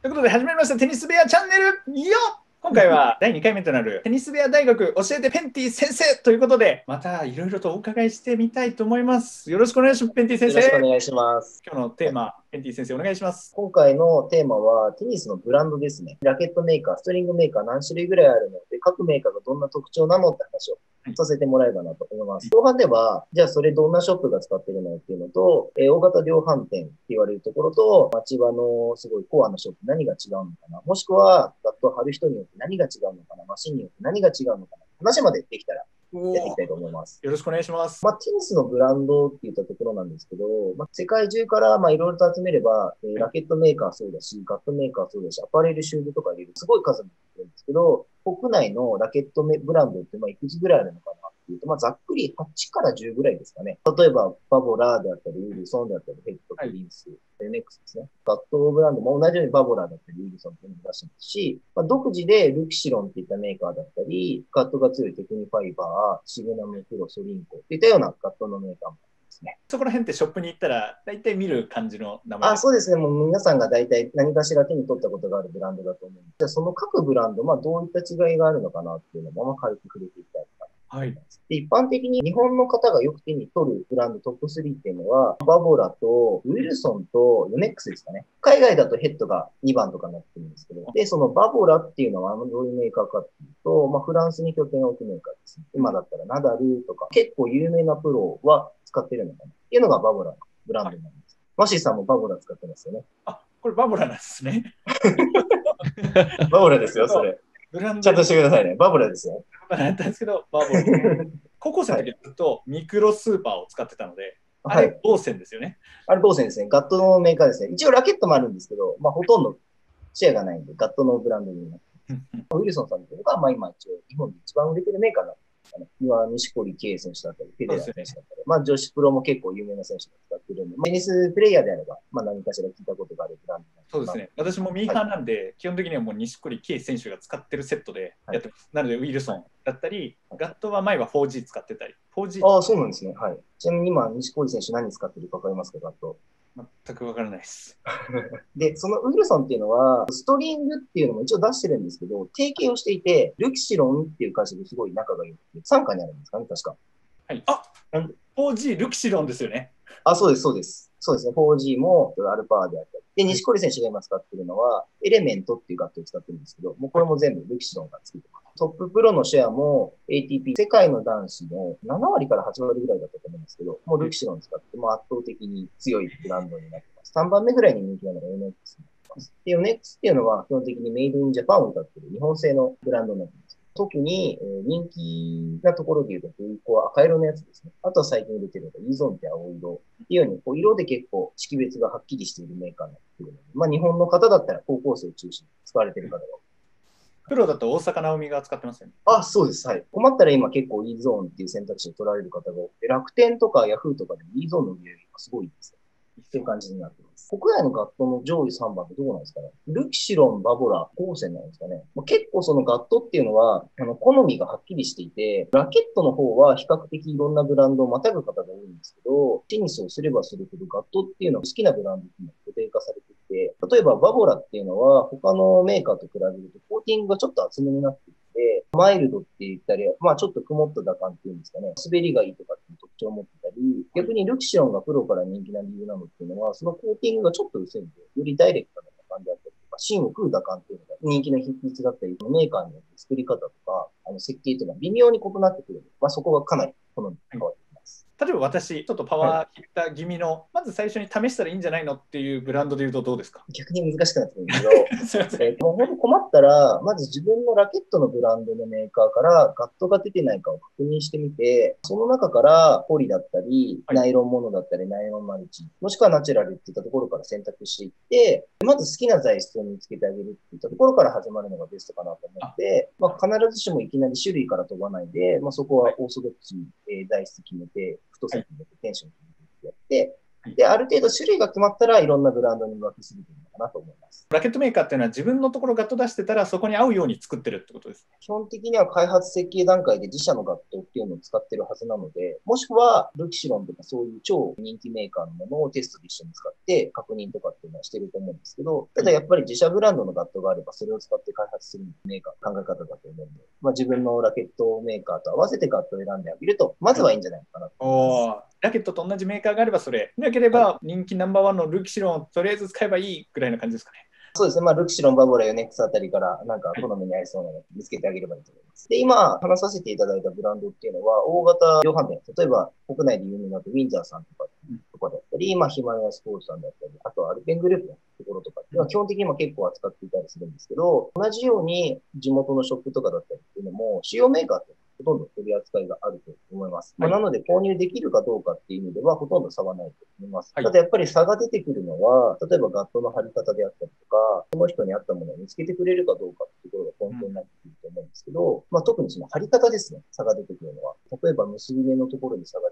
ということで始まりましたテニス部屋チャンネルよ今回は 第2回目となるテニス部屋大学教えてペンティ先生ということでまたいろいろとお伺いしてみたいと思います。よろしくお願いします、ペンティ先生。よろしくお願いします。今日のテーマ、ペンティ先生お願いします。今回のテーマはテニスのブランドですね。ラケットメーカー、ストリングメーカー何種類ぐらいあるの？で、各メーカーがどんな特徴なの？って話をさせてもらえばなと思います。後半では、じゃあそれどんなショップが使ってるの？っていうのと、えー大型量販店って言われるところと、町場のすごいコアなショップ何が違うのかな？もしくは、ガットを貼る人によって何が違うのかな？マシンによって何が違うのかな？話までできたらおやっていきたいと思います。よろしくお願いします。まあ、テニスのブランドって言ったところなんですけど、まあ、世界中からまあいろいろと集めれば、えーラケットメーカーそうだし、ガットメーカーそうだし、アパレル、シューズとか入れるすごい数になってるんですけど、国内のラケットメブランドってまあいくつぐらいあるのかなっていうと、まあ、ざっくり8から10ぐらいですかね。例えば、バボラであったり、ウィルソンであったり、ヘッド、プリンス、ヨネックスですね。ガットブランドも同じようにバボラだったり、ウィルソンっていうのも出してますし、まあ、独自でルキシロンっていったメーカーだったり、ガットが強いテクニファイバー、シグナムプロ、ソリンコっていったようなガットのメーカーもね。そこら辺ってショップに行ったら大体見る感じの名前あ、そうですね。もう皆さんが大体何かしら手に取ったことがあるブランドだと思うんで、じゃあその各ブランド、まあどういった違いがあるのかなっていうのをまあ軽く触れていきたいはい。で、一般的に日本の方がよく手に取るブランドトップ3っていうのは、バボラとウィルソンとヨネックスですかね。海外だとヘッドが2番とかになってるんですけど、で、そのバボラっていうのはどういうメーカーかっていうと、まあフランスに拠点を置くメーカーですね。今だったらナダルとか、結構有名なプロは使ってるのかなっていうのがバボラのブランドになります。マシーさんもバボラ使ってますよね。あ、これバボラなんですね。バボラですよ、それ。ブランドちゃんとしてくださいね。バボラですよ。バボラだったんですけど、バボラ。高校生の時ずっとミクロスーパーを使ってたので、あはい。れ、ゴーセンですよね。あれ、ゴーセンですね。ガットのメーカーですね。一応ラケットもあるんですけど、まあ、ほとんどシェアがないんで、ガットのブランドになって ウィルソンさんというのが、まあ、今一応日本で一番売れてるメーカーなんですかね。今、西堀圭選手だったり、フェデラー選手だったり、まあ、女子プロも結構有名な選手が使ってるんで、まあテニスプレイヤーであれば、まあ、何かしら聞いたことがあるブランドそうですね。私もミーハーなんで、基本的にはもう錦織圭選手が使ってるセットでやってます。なので、ウィルソンだったり、ガットは前は 4G 使ってたり、4G ああ、そうなんですね。はい。ちなみに今、西堀選手何使ってるかわかりますか、ガット。全くわからないです。で、そのウィルソンっていうのは、ストリングっていうのも一応出してるんですけど、提携をしていて、ルキシロンっていう会社ですごい仲が良くて、傘下にあるんですかね、確か。はい。あなん 4G ルキシロンですよね。あ、そうです、そうです。そうですね。4G もアルパーであったり。で、西堀選手が今使ってるのは、エレメントっていう楽器を使ってるんですけど、もうこれも全部ルキシロンが作ってます。トッププロのシェアも ATP、世界の男子の7割から8割ぐらいだったと思うんですけど、もうルキシロン使って、も圧倒的に強いブランドになってます。3番目ぐらいに人気なのが NX になってます。で、NX っていうのは基本的にメイドインジャパンを歌ってる日本製のブランドになってます。特に、え人気なところで言うと、こう赤色のやつですね。あとは最近出てるのが、イゾンって青色。っていうように、こう色で結構識別がはっきりしているメーカーになっているので、まあ日本の方だったら高校生を中心に使われている方が多い。プロだと大坂なおみが使ってますよね。あ、そうです。はい。困ったら今結構 E ゾーンっていう選択肢を取られる方が多くて、楽天とか Yahoo とかで E ゾーンの売り上げがすごいです。っていう感じになってます。国内のガットの上位3番ってどうなんですかね？ルキシロン、バボラ、高専なんですかねま結構そのガットっていうのは、あの、好みがはっきりしていて、ラケットの方は比較的いろんなブランドをまたぐ方が多いんですけど、テニスをすればするほどガットっていうのは好きなブランドっていうのが固定化されていて、例えばバボラっていうのは他のメーカーと比べるとコーティングがちょっと厚めになっていて、マイルドって言ったり、まあちょっと曇った打感っていうんですかね、滑りがいいとかっていう特徴を持ってたり、逆にルキシロンがプロから人気な理由なのっていうのは、そのコーティングがちょっと薄いんで、よりダイレクトな打感であったりとか、芯を食う打感っていうのが人気の秘密だったり、メーカーによって作り方とか、あの設計というのは微妙に異なってくる、まあそこがかなり好み変わって。例えば私、ちょっとパワーヒッター気味の、まず最初に試したらいいんじゃないのっていうブランドで言うとどうですか？逆に難しくなってくるんですけど、すいません。えーもう本当困ったら、まず自分のラケットのブランドのメーカーからガットが出てないかを確認してみて、その中からポリだったり、はい。ナイロンモノだったり、ナイロンマルチ、もしくはナチュラルっていったところから選択していって、まず好きな材質を見つけてあげるっていったところから始まるのがベストかなと思って、まあ、必ずしもいきなり種類から飛ばないで、まあ、そこはオーソドックスにえー材質決めて、太さ決めて、テンション決めてやって、で、ある程度種類が決まったらいろんなブランドに浮気するというのがかなと思います。ラケットメーカーっていうのは自分のところガット出してたらそこに合うように作ってるってことですね。基本的には開発設計段階で自社のガットっていうのを使ってるはずなので、もしくはルキシロンとかそういう超人気メーカーのものをテストで一緒に使って確認とかっていうのはしてると思うんですけど、ただやっぱり自社ブランドのガットがあればそれを使って開発するメーカー、考え方だと思うんで、まあ自分のラケットメーカーと合わせてガットを選んであげると、まずはいいんじゃないかなと思います。ラケットと同じメーカーがあればそれ。なければ人気ナンバーワンのルキシロンをとりあえず使えばいいぐらいな感じですかね。そうですね。まあ、ルキシロン、バボラ、ヨネックスあたりから、なんか好みに合いそうなのを見つけてあげればいいと思います。で、今、話させていただいたブランドっていうのは、大型量販店、例えば国内で有名なとウィンザーさんとか、とかだったり、まあ、ヒマラヤスポーツさんだったり、あとはアルペングループのところとか基本的に今結構扱っていたりするんですけど、同じように地元のショップとかだったりっていうのも、主要メーカーってほとんど取り扱いがあると思います。まあ、なので、購入できるかどうかっていう意味では、ほとんど差はないと思います。はいただやっぱり差が出てくるのは、例えばガットの貼り方であったりとか、その人に合ったものを見つけてくれるかどうかっていうところがポイントになってくると思うんですけど、まあ、特にその貼り方ですね、差が出てくるのは。例えば結び目のところに差が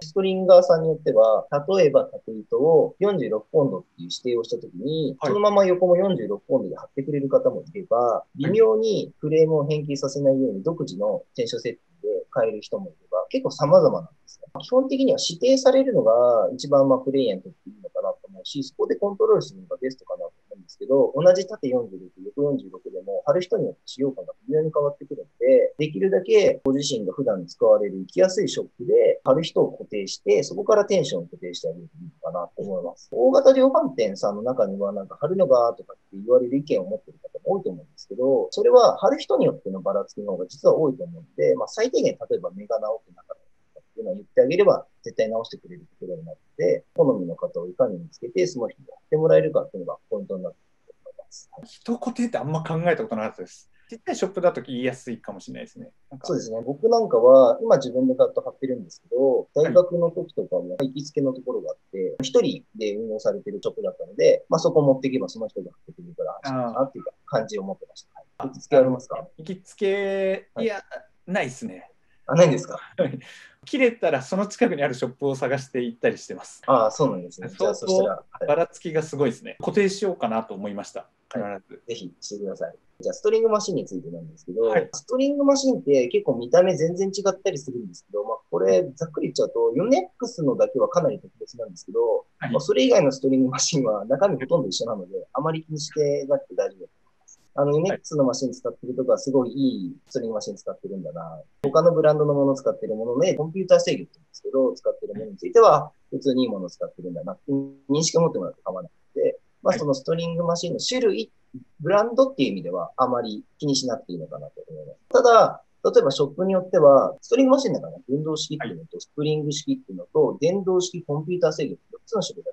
ストリンガーさんによっては、例えば縦糸を46ポンドっていう指定をしたときに、はいそのまま横も46ポンドで貼ってくれる方もいれば、微妙にフレームを変形させないように独自のテンション設定で変える人もいれば、結構様々なんですね。基本的には指定されるのが一番まあプレイヤーにとっていいのかなと思うし、そこでコントロールするのがベストかなとですけど、同じ縦46、横46でも貼る人によって使用感が微妙に変わってくるので、できるだけご自身が普段使われる行きやすいショップで貼る人を固定して、そこからテンションを固定してあげるといいのかなと思います。大型量販店さんの中にはなんか貼るのがとかって言われる意見を持ってる方も多いと思うんですけど、それは貼る人によってのばらつきの方が実は多いと思うので、まあ最低限例えば目が直ってなていうのを言ってあげれば絶対直してくれるところになって、好みの方をいかに見つけてその人にやってもらえるかっていうのがポイントになってくると思います。はい人固定ってあんま考えたことなかったです。ちっちゃいショップだと言いやすいかもしれないですね。そうですね。僕なんかは、今自分でガット貼ってるんですけど、大学の時とかも行きつけのところがあって、一人で運用されてるショップだったので、まあそこ持っていけばその人が貼ってくれるから安心かなっていう感じを持ってました。はい行きつけありますか？行きつけ、いや、ないですね。あ、ないんですか？切れたらその近くにあるショップを探して行ったりしてます。ああ、そうなんですね。そしたら、はいばらつきがすごいですね。固定しようかなと思いました。必ず。ぜひしてください。じゃあ、ストリングマシンについてなんですけど、はいストリングマシンって結構見た目全然違ったりするんですけど、まあ、これ、ざっくり言っちゃうと、ヨネックスのだけはかなり特別なんですけど、はいまあ、それ以外のストリングマシンは中身ほとんど一緒なので、あまり気にしてなくて大丈夫だと。あの、ヨネックスのマシン使ってるとか、すごいいいストリングマシン使ってるんだな。他のブランドのものを使ってるもので、コンピューター制御って言うんですけど、使ってるものについては、普通にいいものを使ってるんだなって認識を持ってもらうと構わなくて、まあ、そのストリングマシンの種類ブランドっていう意味ではあまり気にしなくていいのかなと思います。ただ、例えばショップによっては、ストリングマシンの中に運動式っていうのと、スプリング式っていうのと、電動式コンピューター制御って4つの種類が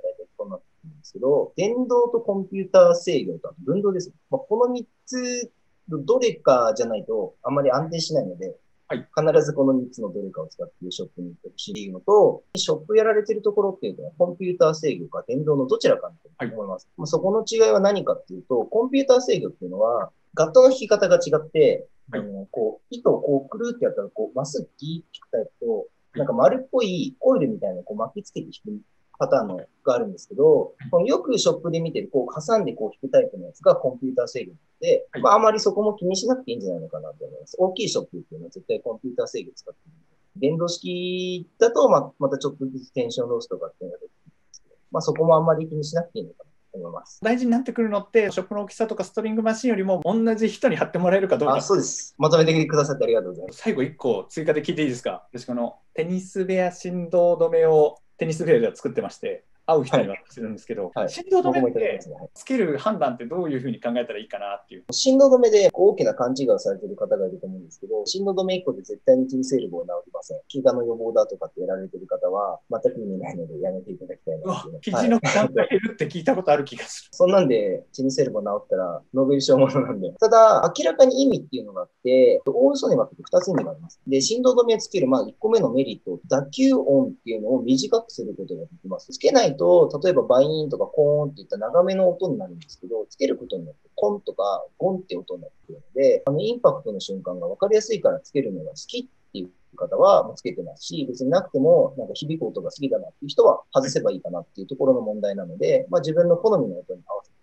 ですけど、電動とコンピューター制御と分動ですね。まあ、この3つのどれかじゃないとあまり安定しないので、はい必ずこの3つのどれかを使ってショップに行ってほしいのと、ショップやられてるところっていうのは、コンピューター制御か電動のどちらかだと思います。まあそこの違いは何かっていうと、コンピューター制御っていうのは、ガットの引き方が違って、はいあのこう、糸をこう、くるってやったら、こう、まっすぐギーって引くタイプと、なんか丸っぽいオイルみたいなこう巻きつけて引くパターンのがあるんですけど、このよくショップで見てる、こう、挟んでこう引くタイプのやつがコンピューター制御で、はいまあ、あまりそこも気にしなくていいんじゃないのかなと思います。大きいショップっていうのは絶対コンピューター制御使ってる。電動式だと、まあ、またちょっとずつテンションロスとかっていうのが出てくるんですけど、まあ、そこもあんまり気にしなくていいのかなと思います。大事になってくるのって、ショップの大きさとかストリングマシンよりも同じ人に貼ってもらえるかどうあ、か。そうです。まとめてくださってありがとうございます。最後1個追加で聞いていいですか？私このテニス部屋振動止めをテニスフェアでは作ってまして、会う人にはしてるんですけど、はい振動止めってつける判断ってどういうふうに考えたらいいかなっていう。振動止めで大きな勘違いをされている方がいると思うんですけど、振動止め1個で絶対に T セールボー治りません。怪我の予防だとかってやられている方は、全く意味ないのでやめていただきたいなって肘の負担が減るって聞いたことある気がする。そんなんで、チニセルボ治ったら、ノーベル賞ものなんで。ただ、明らかに意味っていうのがあって、大嘘に分けて2つ意味があります。で、振動止めをつける、まあ、1個目のメリット、打球音っていうのを短くすることができます。つけないと、例えばバインとかコーンっていった長めの音になるんですけど、つけることによって、コンとかゴンって音になってくるので、あの、インパクトの瞬間が分かりやすいからつけるのが好きっていう方はつけてますし、別になくても、なんか響く音が好きだなっていう人は外せばいいかなっていうところの問題なので、まあ自分の好みの音に合わせて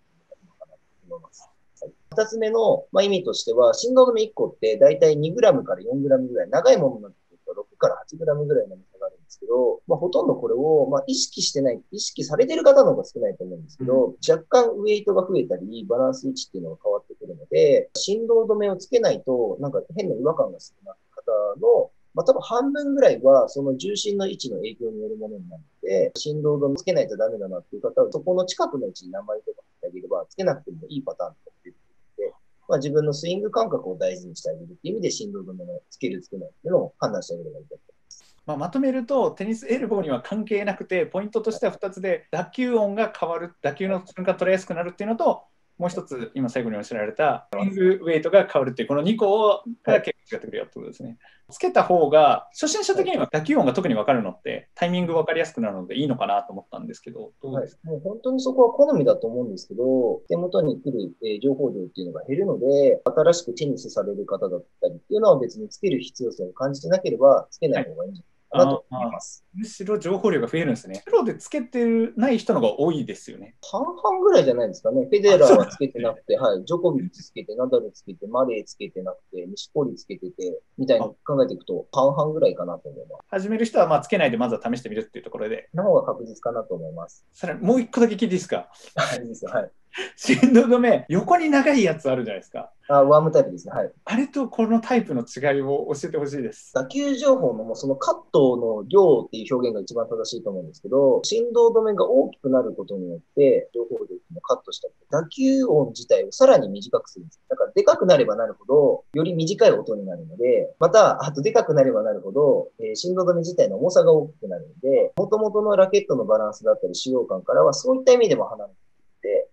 思います。二つ目の、まあ、意味としては、振動止め1個って大体 2g から 4g ぐらい、長いものになってくると6から 8g ぐらいのですけど、まあ、ほとんどこれを、まあ、意識してない、意識されてる方の方が少ないと思うんですけど、若干ウェイトが増えたり、バランス位置っていうのが変わってくるので、振動止めをつけないと、なんか変な違和感が少ない方の、まあ、多分半分ぐらいは、その重心の位置の影響によるものになるので、振動止めつけないとダメだなっていう方は、そこの近くの位置に名前とか振ってあげれば、つけなくてもいいパターンとか出てくるので、まあ、自分のスイング感覚を大事にしてあげるっていう意味で、振動止めのつけるつけないっていうのを判断してあげればいいと思いまあ、まとめると、テニスエルボーには関係なくて、ポイントとしては2つで、打球音が変わる、打球の瞬間取れやすくなるっていうのと、もう一つ、今最後におっしゃられた、スイングウェイトが変わるっていう、この2個が結構違ってくるよってことですね。つけた方が、初心者的には打球音が特に分かるのって、タイミング分かりやすくなるのでいいのかなと思ったんですけど、どうはいですか、、もう本当にそこは好みだと思うんですけど、手元に来る、えー情報量っていうのが減るので、新しくテニスされる方だったりっていうのは別につける必要性を感じてなければ、つけない方がいいんじゃないかなと思います。むしろ情報量が増えるんですね。プロでつけてない人の方が多いですよね。半々ぐらいじゃないですかね。フェデラーはつけてなくて、はい、ジョコビッチつけて、ナダルつけて、マレーつけてなくて、西堀つけてて、みたいに考えていくと、半々ぐらいかなと思います。始める人はまあつけないでまずは試してみるっていうところで、の方が確実かなと思います。さらにもう一個だけ聞いていいですか？はい、いいですよ。はい。振動止め、横に長いやつあるじゃないですか。あ、ワームタイプですね。はい。あれとこのタイプの違いを教えてほしいです。打球情報のもうそのカットの量っていう表現が一番正しいと思うんですけど、振動止めが大きくなることによって、情報量っていうのをカットしたり、打球音自体をさらに短くするんです。だからでかくなればなるほど、より短い音になるので、また、あとでかくなればなるほど、えー振動止め自体の重さが大きくなるので、元々のラケットのバランスだったり使用感からはそういった意味でも離れて、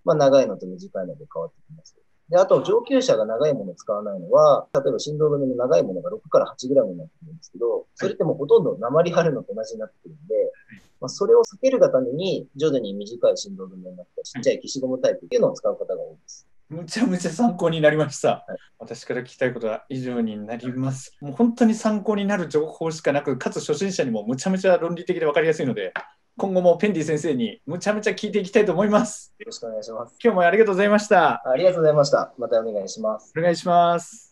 まあ長いのと短いので変わってきます。で、あと上級者が長いものを使わないのは、例えば振動止めの長いものが6から8グラムになってくるんですけど、それってもうほとんど鉛貼るのと同じになってくるので、まあ、それを避けるがために徐々に短い振動止めになったちっちゃい消しゴムタイプっていうのを使う方が多いです。むちゃむちゃ参考になりました。はい私から聞きたいことは以上になります。もう本当に参考になる情報しかなく、かつ初心者にもむちゃむちゃ論理的で分かりやすいので、今後もペンディ先生にむちゃむちゃ聞いていきたいと思います。よろしくお願いします。今日もありがとうございました。ありがとうございました。またお願いします。お願いします。